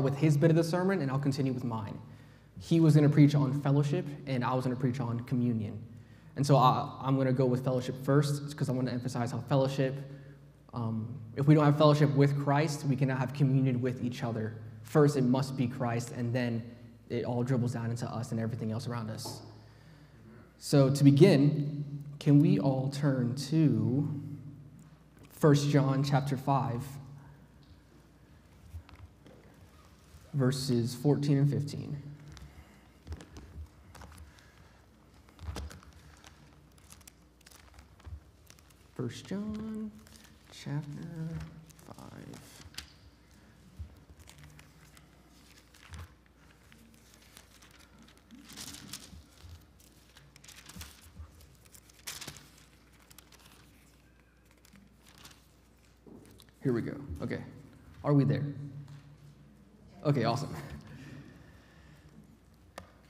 with his bit of the sermon, and I'll continue with mine. He was going to preach on fellowship, and I was going to preach on communion. And so I, am going to go with fellowship first, because I want to emphasize how fellowship, um, if we don't have fellowship with Christ, we cannot have communion with each other. First, it must be Christ, and then it all dribbles down into us and everything else around us. So, to begin, can we all turn to 1 John chapter 5, verses 14 and 15? First John chapter 5. Here we go. Okay. Are we there? Okay, awesome.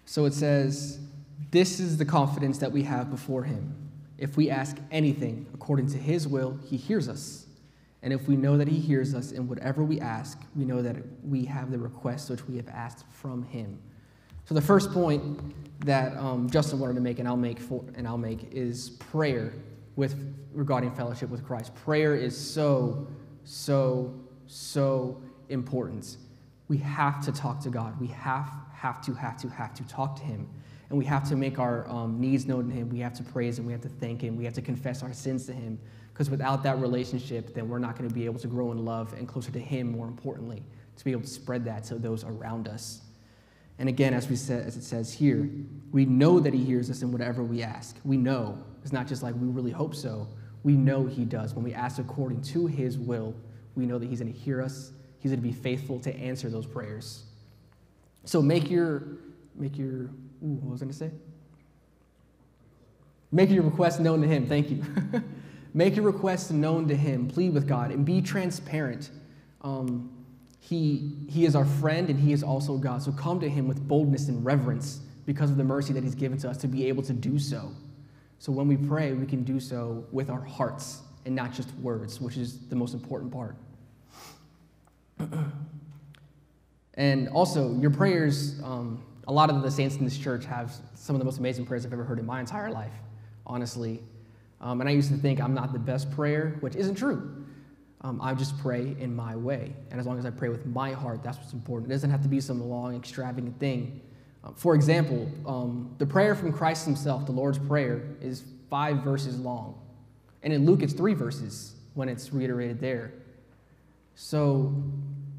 So it says, This is the confidence that we have before Him. If we ask anything according to His will, He hears us. And if we know that He hears us in whatever we ask, we know that we have the request which we have asked from Him. So the first point that um, Justin wanted to make, and I'll make, for, and I'll make, is prayer with regarding fellowship with Christ. Prayer is so so, so important. We have to talk to God. We have, have to, have to, have to talk to Him. And we have to make our um, needs known to Him. We have to praise Him. We have to thank Him. We have to confess our sins to Him. Because without that relationship, then we're not going to be able to grow in love and closer to Him, more importantly, to be able to spread that to those around us. And again, as, we said, as it says here, we know that He hears us in whatever we ask. We know. It's not just like we really hope so we know He does. When we ask according to His will, we know that He's going to hear us. He's going to be faithful to answer those prayers. So make your, make your, ooh, what was I going to say? Make your request known to Him. Thank you. make your request known to Him. Plead with God and be transparent. Um, he, he is our friend and He is also God. So come to Him with boldness and reverence because of the mercy that He's given to us to be able to do so. So when we pray, we can do so with our hearts and not just words, which is the most important part. and also, your prayers, um, a lot of the saints in this church have some of the most amazing prayers I've ever heard in my entire life, honestly. Um, and I used to think I'm not the best prayer, which isn't true. Um, I just pray in my way. And as long as I pray with my heart, that's what's important. It doesn't have to be some long, extravagant thing. Uh, for example, um, the prayer from Christ himself, the Lord's Prayer, is five verses long. And in Luke, it's three verses when it's reiterated there. So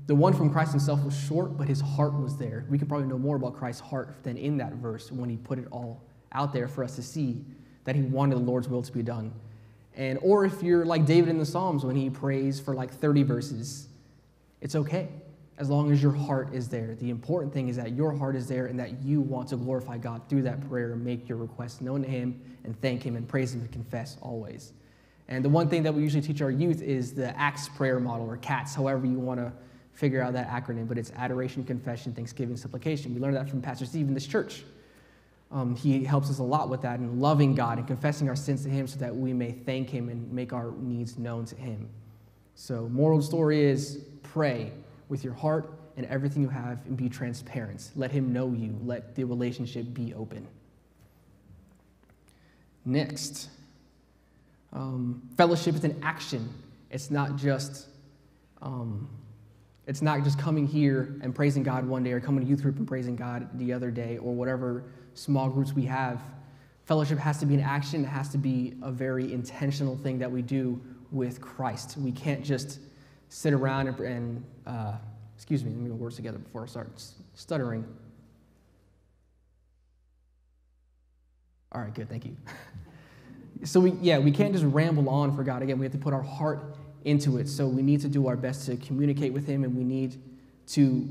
the one from Christ himself was short, but his heart was there. We could probably know more about Christ's heart than in that verse when he put it all out there for us to see that he wanted the Lord's will to be done. And or if you're like David in the Psalms when he prays for like 30 verses, it's okay as long as your heart is there. The important thing is that your heart is there and that you want to glorify God through that prayer and make your request known to Him and thank Him and praise Him and confess always. And the one thing that we usually teach our youth is the ACTS prayer model or CATS, however you want to figure out that acronym, but it's adoration, confession, thanksgiving, supplication. We learned that from Pastor Steve in this church. Um, he helps us a lot with that in loving God and confessing our sins to Him so that we may thank Him and make our needs known to Him. So, moral story is pray with your heart and everything you have and be transparent. Let him know you. Let the relationship be open. Next, um, fellowship is an action. It's not just um, it's not just coming here and praising God one day or coming to youth group and praising God the other day or whatever small groups we have. Fellowship has to be an action. It has to be a very intentional thing that we do with Christ. We can't just sit around and, and uh, excuse me, let me get words together before I start stuttering. All right, good, thank you. so we, yeah, we can't just ramble on for God. Again, we have to put our heart into it. So we need to do our best to communicate with Him, and we need to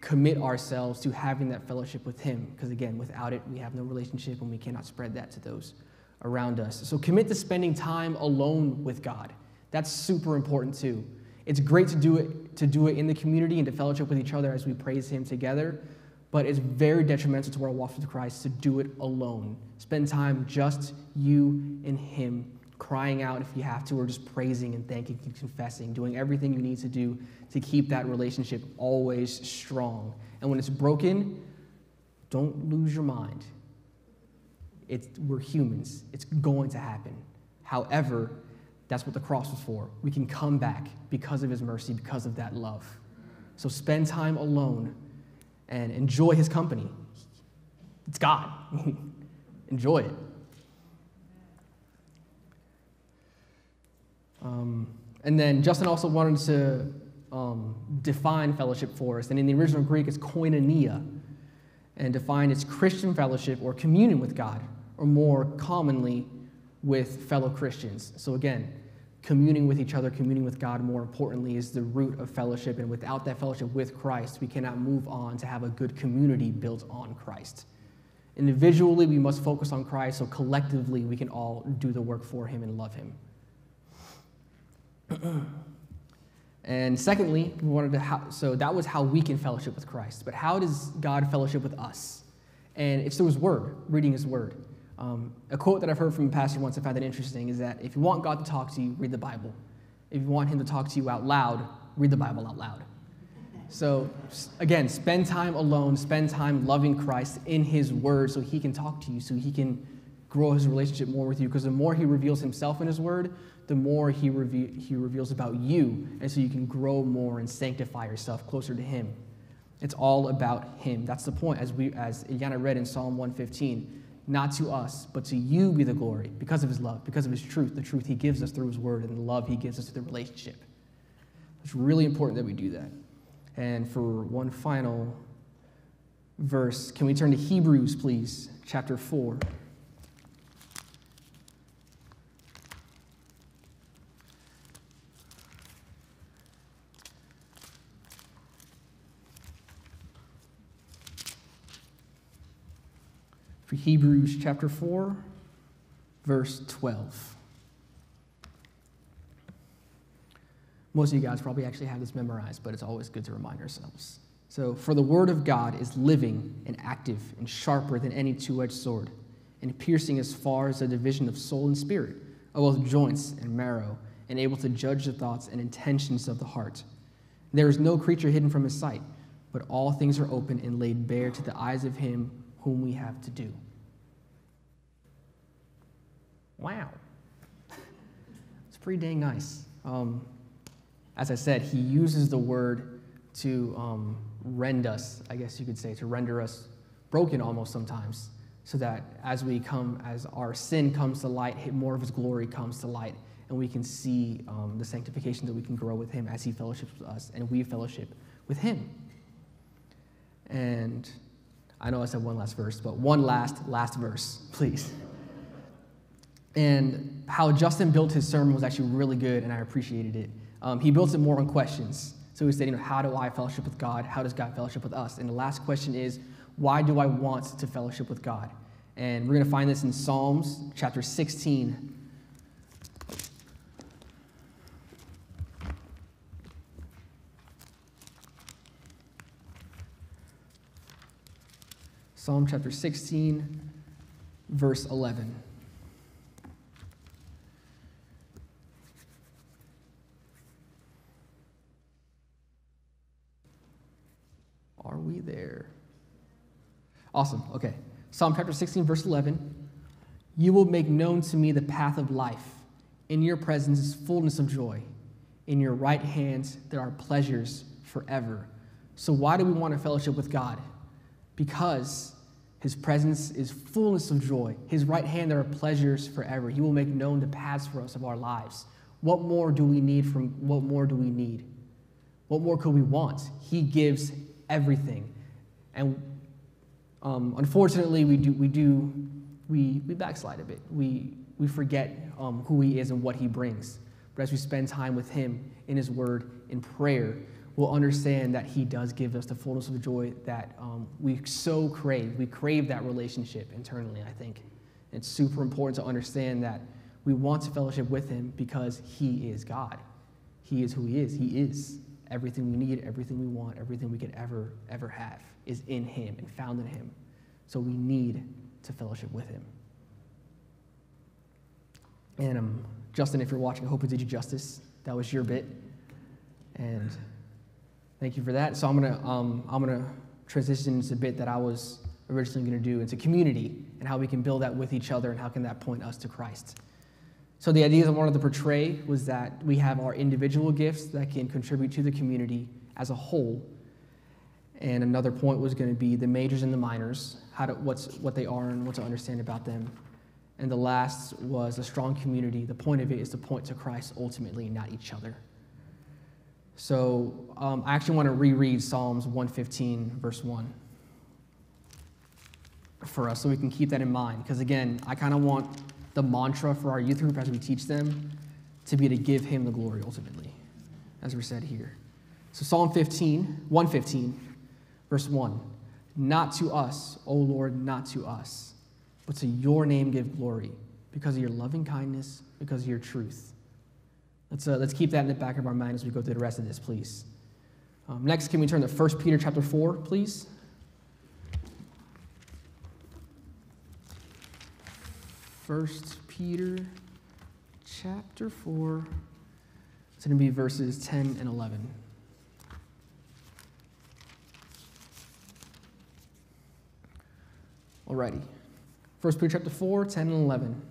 commit ourselves to having that fellowship with Him. Because again, without it, we have no relationship, and we cannot spread that to those around us. So commit to spending time alone with God. That's super important too. It's great to do it to do it in the community and to fellowship with each other as we praise Him together, but it's very detrimental to our walk with Christ to do it alone. Spend time just you and Him crying out if you have to, or just praising and thanking and confessing, doing everything you need to do to keep that relationship always strong. And when it's broken, don't lose your mind. It's, we're humans, it's going to happen. However, that's what the cross was for. We can come back because of his mercy, because of that love. So spend time alone and enjoy his company. It's God. enjoy it. Um, and then Justin also wanted to um, define fellowship for us. And in the original Greek, it's koinonia, and define its Christian fellowship or communion with God, or more commonly with fellow Christians. So again, communing with each other, communing with God, more importantly, is the root of fellowship. And without that fellowship with Christ, we cannot move on to have a good community built on Christ. Individually, we must focus on Christ, so collectively, we can all do the work for Him and love Him. and secondly, we wanted to ha- so that was how we can fellowship with Christ. But how does God fellowship with us? And it's through His Word, reading His Word. Um, a quote that I've heard from a pastor once I found that interesting is that if you want God to talk to you, read the Bible. If you want Him to talk to you out loud, read the Bible out loud. So, again, spend time alone, spend time loving Christ in His Word so He can talk to you, so He can grow His relationship more with you. Because the more He reveals Himself in His Word, the more he, reve- he reveals about you, and so you can grow more and sanctify yourself closer to Him. It's all about Him. That's the point, as, we, as Ilyana read in Psalm 115. Not to us, but to you be the glory because of His love, because of His truth, the truth He gives us through His word, and the love He gives us through the relationship. It's really important that we do that. And for one final verse, can we turn to Hebrews, please, chapter 4. For Hebrews chapter 4, verse 12. Most of you guys probably actually have this memorized, but it's always good to remind ourselves. So, for the word of God is living and active and sharper than any two edged sword, and piercing as far as the division of soul and spirit, of both joints and marrow, and able to judge the thoughts and intentions of the heart. There is no creature hidden from his sight, but all things are open and laid bare to the eyes of him whom we have to do. Wow. It's pretty dang nice. Um, as I said, he uses the word to um, rend us, I guess you could say, to render us broken almost sometimes, so that as we come, as our sin comes to light, more of his glory comes to light, and we can see um, the sanctification that we can grow with him as he fellowships with us, and we fellowship with him. And I know I said one last verse, but one last, last verse, please. And how Justin built his sermon was actually really good, and I appreciated it. Um, he built it more on questions. So he said, you know, how do I fellowship with God? How does God fellowship with us? And the last question is, why do I want to fellowship with God? And we're going to find this in Psalms chapter 16. Psalm chapter 16, verse 11. Are we there? Awesome. Okay. Psalm chapter 16, verse 11. You will make known to me the path of life. In your presence is fullness of joy. In your right hand there are pleasures forever. So, why do we want a fellowship with God? Because his presence is fullness of joy. His right hand, there are pleasures forever. He will make known the paths for us of our lives. What more do we need from what more do we need? What more could we want? He gives everything. And um, unfortunately, we do, we do, we, we backslide a bit. We, we forget um, who he is and what he brings. But as we spend time with him in his word, in prayer, we'll understand that He does give us the fullness of joy that um, we so crave. We crave that relationship internally, I think. It's super important to understand that we want to fellowship with Him because He is God. He is who He is. He is everything we need, everything we want, everything we could ever, ever have is in Him and found in Him. So we need to fellowship with Him. And um, Justin, if you're watching, I hope I did you justice. That was your bit. And thank you for that. So I'm going to um, I'm gonna transition into a bit that I was originally going to do into community and how we can build that with each other and how can that point us to Christ. So the ideas I wanted to portray was that we have our individual gifts that can contribute to the community as a whole. And another point was going to be the majors and the minors, how to, what's, what they are and what to understand about them. And the last was a strong community. The point of it is to point to Christ ultimately, not each other. So um, I actually want to reread Psalms 115, verse 1 for us so we can keep that in mind. Because again, I kind of want the mantra for our youth group as we teach them to be to give him the glory ultimately, as we're said here. So Psalm 15, 115, verse 1. Not to us, O Lord, not to us, but to your name give glory, because of your loving kindness, because of your truth. Let's, uh, let's keep that in the back of our mind as we go through the rest of this, please. Um, next, can we turn to 1 Peter chapter 4, please? 1 Peter chapter 4. It's going to be verses 10 and 11. Alrighty. 1 Peter chapter 4, 10 and 11.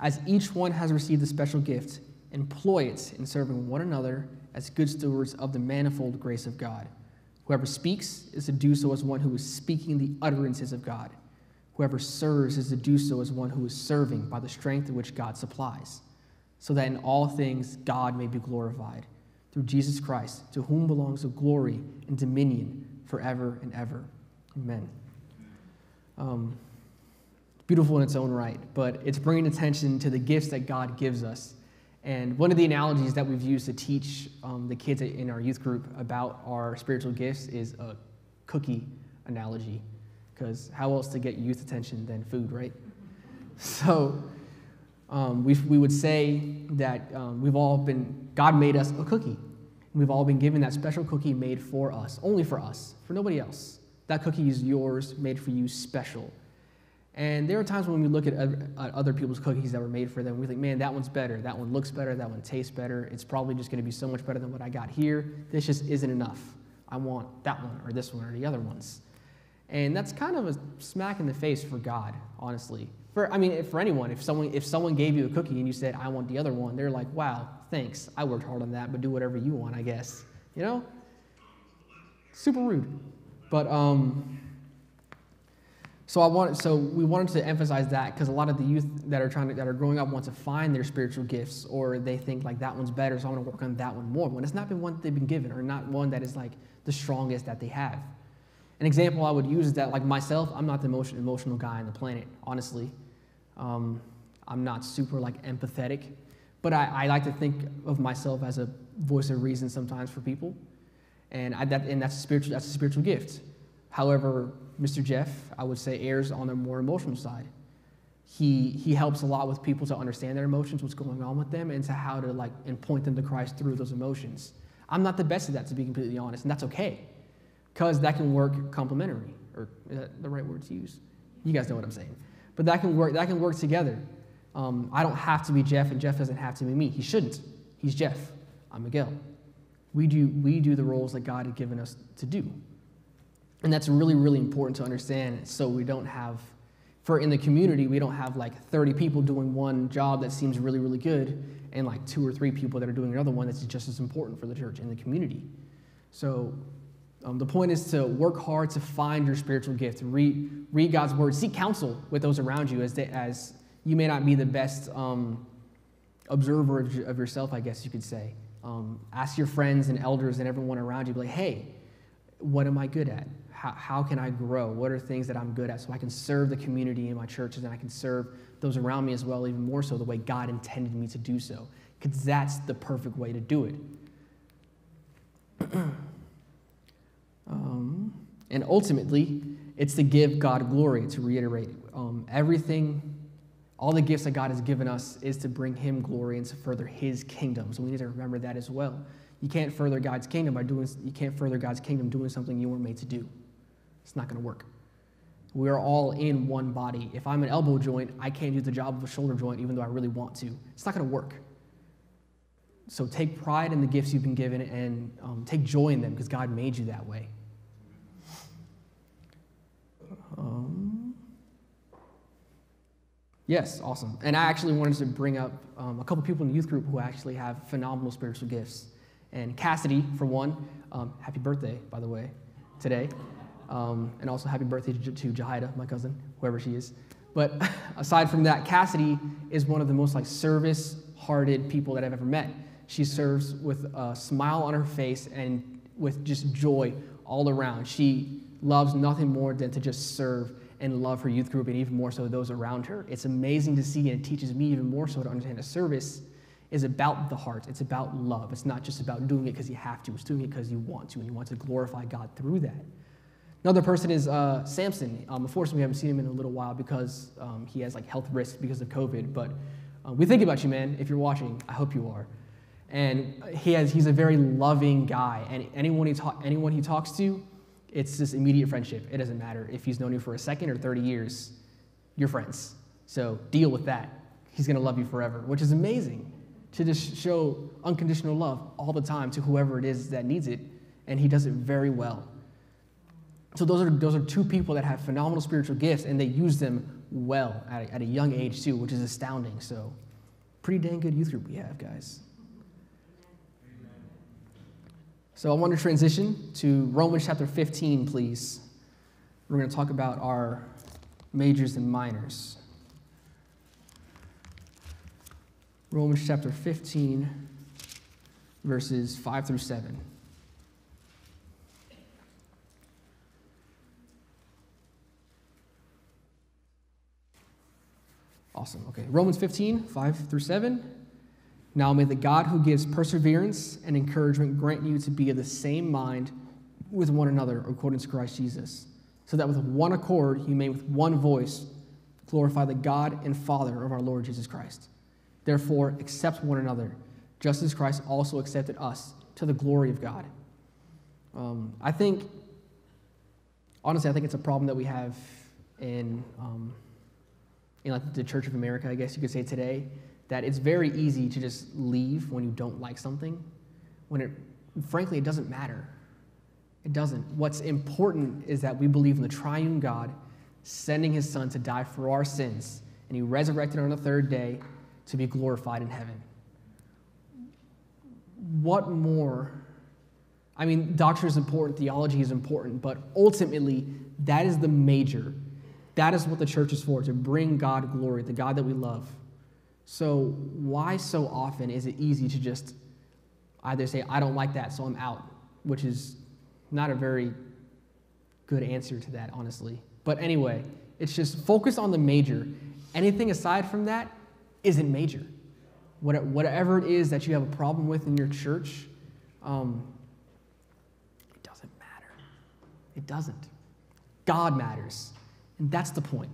As each one has received a special gift, employ it in serving one another as good stewards of the manifold grace of God. Whoever speaks is to do so as one who is speaking the utterances of God. Whoever serves is to do so as one who is serving by the strength which God supplies, so that in all things God may be glorified through Jesus Christ, to whom belongs the glory and dominion forever and ever. Amen. Um, beautiful in its own right, but it's bringing attention to the gifts that God gives us. And one of the analogies that we've used to teach um, the kids in our youth group about our spiritual gifts is a cookie analogy because how else to get youth attention than food, right? So um, we, we would say that um, we've all been, God made us a cookie. We've all been given that special cookie made for us, only for us, for nobody else. That cookie is yours, made for you, special. And there are times when we look at other people's cookies that were made for them, we think, man, that one's better. That one looks better. That one tastes better. It's probably just going to be so much better than what I got here. This just isn't enough. I want that one or this one or the other ones. And that's kind of a smack in the face for God, honestly. For I mean, for anyone, if someone if someone gave you a cookie and you said, "I want the other one," they're like, "Wow, thanks. I worked hard on that, but do whatever you want, I guess." You know? Super rude. But um so I want so we wanted to emphasize that because a lot of the youth that are trying to, that are growing up want to find their spiritual gifts or they think like that one's better, so I want to work on that one more. When it's not been one they've been given or not one that is like the strongest that they have. An example I would use is that, like myself, I'm not the most emotional guy on the planet, honestly. Um, I'm not super like empathetic, but I, I, like to think of myself as a voice of reason sometimes for people, and I, that, and that's a spiritual that's a spiritual gift. However, Mr. Jeff, I would say, errs on the more emotional side. He he helps a lot with people to understand their emotions, what's going on with them, and to how to like and point them to Christ through those emotions. I'm not the best at that, to be completely honest, and that's okay because that can work complementary, or the right word to use? You guys know what I'm saying. But that can work, that can work together. Um, I don't have to be Jeff, and Jeff doesn't have to be me. He shouldn't. He's Jeff. I'm Miguel. We do, we do the roles that God had given us to do. And that's really, really important to understand so we don't have, for in the community, we don't have like 30 people doing one job that seems really, really good and like two or three people that are doing another one that's just as important for the church in the community. So um, the point is to work hard to find your spiritual gift, read, read God's word, seek counsel with those around you as, they, as you may not be the best um, observer of, of, yourself, I guess you could say. Um, ask your friends and elders and everyone around you, be like, hey, what am I good at? How, how can I grow? What are things that I'm good at so I can serve the community in my churches and I can serve those around me as well, even more so the way God intended me to do so? Because that's the perfect way to do it. Um, and ultimately, it's to give God glory, to reiterate. Um, everything, all the gifts that God has given us is to bring Him glory and to further His kingdom. So we need to remember that as well. You can't further God's kingdom by doing, you can't further God's kingdom doing something you weren't made to do. It's not going to work. We are all in one body. If I'm an elbow joint, I can't do the job of a shoulder joint even though I really want to. It's not going to work. So take pride in the gifts you've been given and um, take joy in them because God made you that way. Um, yes, awesome. And I actually wanted to bring up um, a couple people in the youth group who actually have phenomenal spiritual gifts. And Cassidy, for one, um, happy birthday, by the way, today. Um, and also happy birthday to, to Jahida, my cousin, whoever she is. But aside from that, Cassidy is one of the most like service-hearted people that I've ever met. She serves with a smile on her face and with just joy all around. She loves nothing more than to just serve and love her youth group and even more so those around her. It's amazing to see and it teaches me even more so to understand that service is about the heart. It's about love. It's not just about doing it because you have to. It's doing it because you want to and you want to glorify God through that. Another person is uh, Samson. Um, unfortunately, we haven't seen him in a little while because um, he has like health risks because of COVID. But uh, we think about you, man. If you're watching, I hope you are. And he has, he's a very loving guy. And anyone he, ta- anyone he talks to, it's this immediate friendship. It doesn't matter if he's known you for a second or 30 years, you're friends. So deal with that. He's going to love you forever, which is amazing to just show unconditional love all the time to whoever it is that needs it. And he does it very well. So those are, those are two people that have phenomenal spiritual gifts and they use them well at a, at a young age too, which is astounding. So pretty dang good youth group we have, guys. So I want to transition to Romans chapter 15, please. We're going to talk about our majors and minors. Romans chapter 15, verses 5 through 7. Awesome. Okay. Romans 15, 5 through 7. Now may the God who gives perseverance and encouragement grant you to be of the same mind with one another according to Christ Jesus, so that with one accord you may with one voice glorify the God and Father of our Lord Jesus Christ. Therefore, accept one another, just as Christ also accepted us to the glory of God. Um, I think, honestly, I think it's a problem that we have in, um, in like the Church of America, I guess you could say today that it's very easy to just leave when you don't like something, when it, frankly, it doesn't matter. It doesn't. What's important is that we believe in the triune God sending his son to die for our sins, and he resurrected on the third day to be glorified in heaven. What more? I mean, doctrine is important, theology is important, but ultimately, that is the major. That is what the church is for, to bring God glory, the God that we love. So, why so often is it easy to just either say, I don't like that, so I'm out, which is not a very good answer to that, honestly. But anyway, it's just focus on the major. Anything aside from that isn't major. Whatever it is that you have a problem with in your church, um, it doesn't matter. It doesn't. God matters. And that's the point.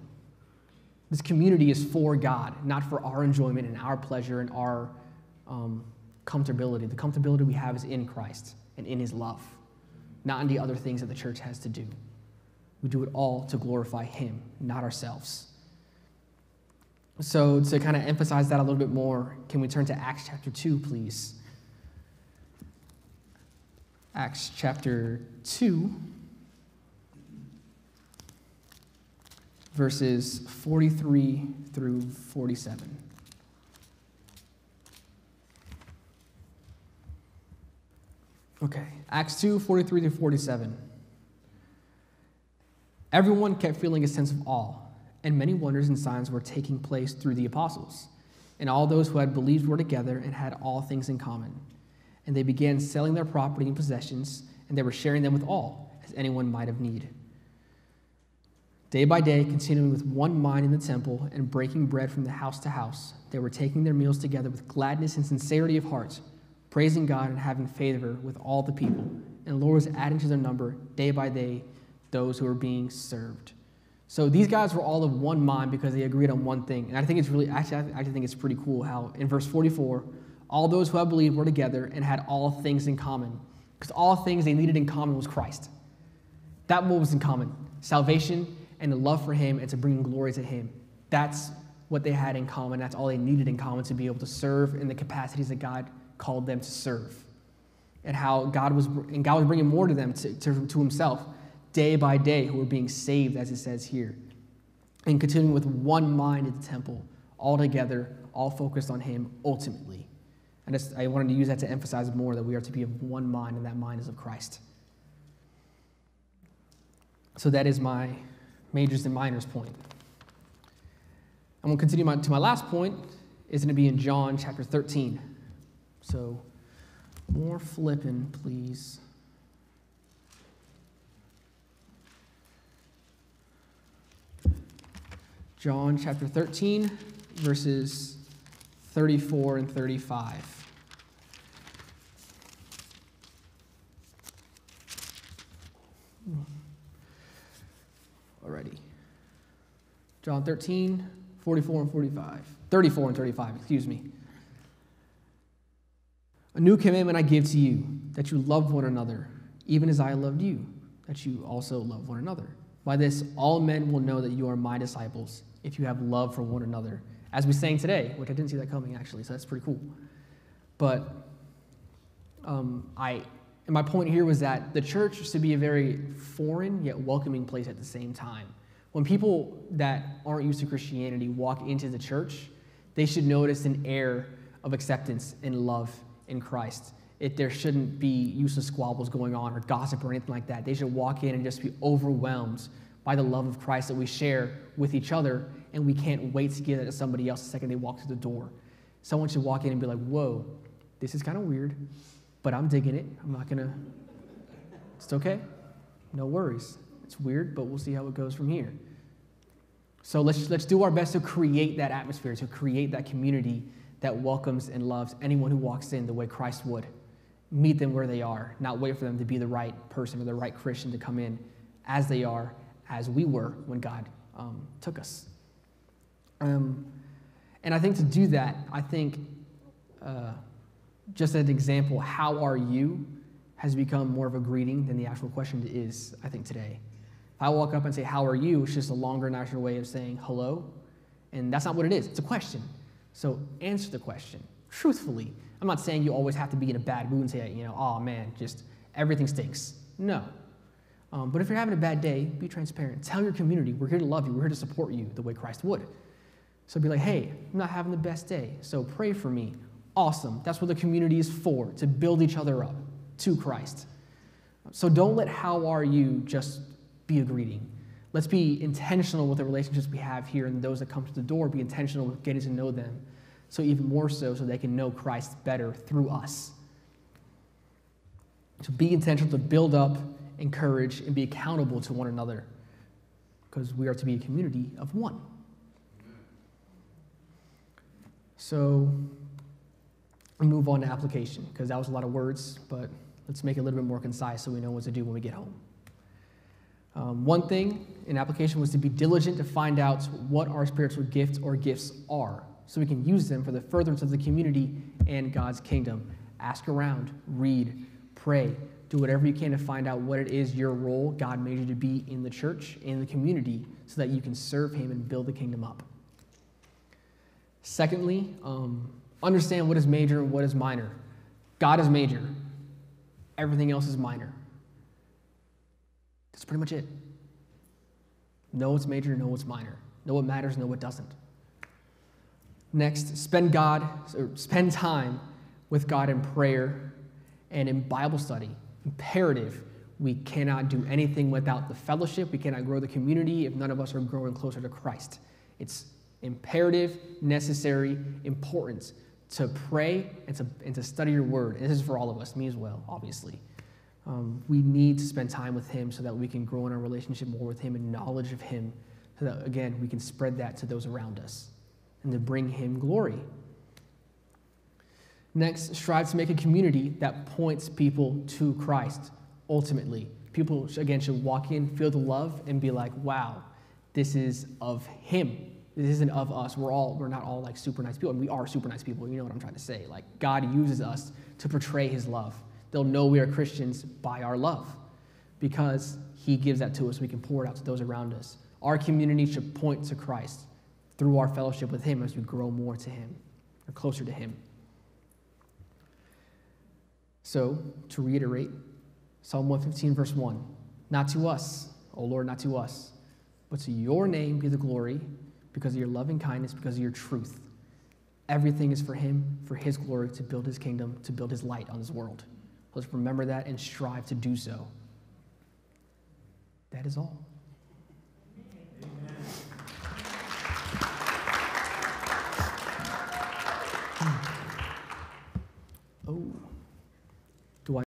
This community is for God, not for our enjoyment and our pleasure and our um, comfortability. The comfortability we have is in Christ and in His love, not in the other things that the church has to do. We do it all to glorify Him, not ourselves. So, to kind of emphasize that a little bit more, can we turn to Acts chapter 2, please? Acts chapter 2. Verses 43 through 47. Okay, Acts 2 43 to 47. Everyone kept feeling a sense of awe, and many wonders and signs were taking place through the apostles. And all those who had believed were together and had all things in common. And they began selling their property and possessions, and they were sharing them with all, as anyone might have need. Day by day, continuing with one mind in the temple and breaking bread from the house to house, they were taking their meals together with gladness and sincerity of heart, praising God and having favor with all the people. And the Lord was adding to their number day by day those who were being served. So these guys were all of one mind because they agreed on one thing. And I think it's really, actually, I actually think it's pretty cool how in verse 44, all those who have believed were together and had all things in common. Because all things they needed in common was Christ. That what was in common salvation and a love for Him and to bring glory to Him. That's what they had in common. That's all they needed in common to be able to serve in the capacities that God called them to serve. And how God was, and God was bringing more to them, to, to, to Himself, day by day, who were being saved, as it says here. And continuing with one mind at the temple, all together, all focused on Him ultimately. And just, I wanted to use that to emphasize more that we are to be of one mind, and that mind is of Christ. So that is my majors and minors point. I'm going to continue my, to my last point, is going to be in John chapter 13. So, more flipping, please. John chapter 13, verses 34 and 35. John 13, 44 and 45. 34 and 35, excuse me. A new commandment I give to you, that you love one another, even as I loved you, that you also love one another. By this, all men will know that you are my disciples, if you have love for one another. As we sang today, which I didn't see that coming actually, so that's pretty cool. But um, I, and my point here was that the church should be a very foreign yet welcoming place at the same time. When people that aren't used to Christianity walk into the church, they should notice an air of acceptance and love in Christ. It, there shouldn't be useless squabbles going on or gossip or anything like that. They should walk in and just be overwhelmed by the love of Christ that we share with each other, and we can't wait to give that to somebody else the second they walk through the door. Someone should walk in and be like, whoa, this is kind of weird, but I'm digging it. I'm not going to, it's okay. No worries. It's weird, but we'll see how it goes from here. So let's, let's do our best to create that atmosphere, to create that community that welcomes and loves anyone who walks in the way Christ would. Meet them where they are, not wait for them to be the right person or the right Christian to come in as they are, as we were when God um, took us. Um, and I think to do that, I think uh, just as an example, how are you has become more of a greeting than the actual question is, I think, today. If I walk up and say, How are you? it's just a longer, nicer way of saying hello. And that's not what it is, it's a question. So answer the question truthfully. I'm not saying you always have to be in a bad mood and say, you know, oh man, just everything stinks. No. Um, but if you're having a bad day, be transparent. Tell your community, we're here to love you, we're here to support you the way Christ would. So be like, hey, I'm not having the best day, so pray for me. Awesome. That's what the community is for, to build each other up to Christ. So don't let how are you just be a greeting. Let's be intentional with the relationships we have here and those that come to the door, be intentional with getting to know them. So, even more so, so they can know Christ better through us. So, be intentional to build up, encourage, and be accountable to one another because we are to be a community of one. So, move on to application because that was a lot of words, but let's make it a little bit more concise so we know what to do when we get home. Um, one thing in application was to be diligent to find out what our spiritual gifts or gifts are so we can use them for the furtherance of the community and God's kingdom. Ask around, read, pray, do whatever you can to find out what it is your role God made you to be in the church, in the community, so that you can serve Him and build the kingdom up. Secondly, um, understand what is major and what is minor. God is major, everything else is minor. That's pretty much it. Know what's major, know what's minor. Know what matters, know what doesn't. Next, spend God or spend time with God in prayer and in Bible study. Imperative. We cannot do anything without the fellowship. We cannot grow the community if none of us are growing closer to Christ. It's imperative, necessary, important to pray and to, and to study your word. And this is for all of us, me as well, obviously. Um, we need to spend time with Him so that we can grow in our relationship more with Him and knowledge of Him, so that, again, we can spread that to those around us and to bring Him glory. Next, strive to make a community that points people to Christ ultimately. People, again, should walk in, feel the love, and be like, wow, this is of Him. This isn't of us. We're all, we're not all like super nice people. And we are super nice people. You know what I'm trying to say. Like, God uses us to portray His love. They'll know we are Christians by our love because He gives that to us. We can pour it out to those around us. Our community should point to Christ through our fellowship with Him as we grow more to Him or closer to Him. So, to reiterate, Psalm 115, verse 1 Not to us, O Lord, not to us, but to your name be the glory because of your loving kindness, because of your truth. Everything is for Him, for His glory, to build His kingdom, to build His light on this world. Let's remember that and strive to do so. That is all.